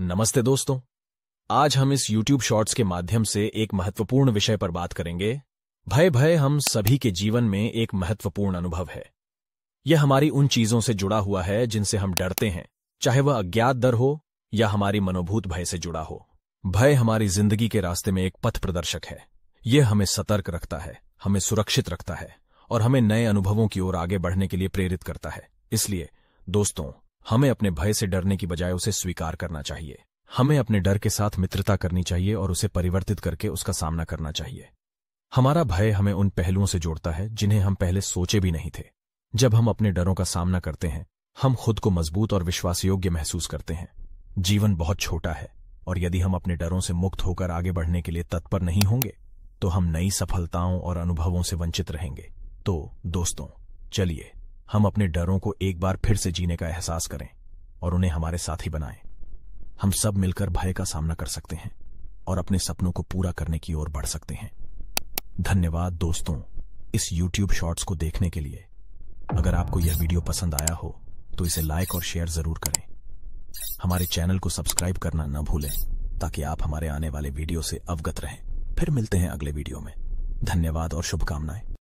नमस्ते दोस्तों। आज हम इस YouTube शॉर्ट्स के माध्यम से एक महत्वपूर्ण विषय पर बात करेंगे। भय भय हम सभी के जीवन में एक महत्वपूर्ण अनुभव है। यह हमारी उन चीज़ों से जुड़ा हुआ है जिनसे हम डरते हैं, चाहे वह अज्ञात डर हो या हमारी मनोभूत भय से जुड़ा हो। भय हमारी ज़िंदगी के रास्ते में एक पथ प्रदर्शक है। यह हमें सतर्क रखता है, हमें सुरक्षित रखता है और हमें नए अनुभवों की ओर आगे बढ़ने के लिए प्रेरित करता है। इसलिए, दोस्तों हमें अपने भय से डरने की बजाय उसे स्वीकार करना चाहिए। हमें अपने डर के साथ मित्रता करनी चाहिए और उसे परिवर्तित करके उसका सामना करना चाहिए। हमारा भय हमें उन पहलुओं से जोड़ता है जिन्हें हम पहले सोचे भी नहीं थे। जब हम अपने डरों का सामना करते हैं, हम खुद को मज़बूत और विश्वास योग्य महसूस करते हैं। जीवन बहुत छोटा है और यदि हम अपने डरों से मुक्त होकर आगे बढ़ने के लिए तत्पर नहीं होंगे तो हम नई सफलताओं और अनुभवों से वंचित रहेंगे। तो दोस्तों, चलिए हम अपने डरों को एक बार फिर से जीने का एहसास करें और उन्हें हमारे साथी बनाएँ। हम सब मिलकर भय का सामना कर सकते हैं और अपने सपनों को पूरा करने की ओर बढ़ सकते हैं। धन्यवाद दोस्तों इस YouTube शॉर्ट्स को देखने के लिए। अगर आपको यह वीडियो पसंद आया हो तो इसे लाइक और शेयर ज़रूर करें। हमारे चैनल को सब्सक्राइब करना न भूलें, ताकि आप हमारे आने वाले वीडियो से अवगत रहें। फिर मिलते हैं अगले वीडियो में। धन्यवाद और शुभकामनाएँ।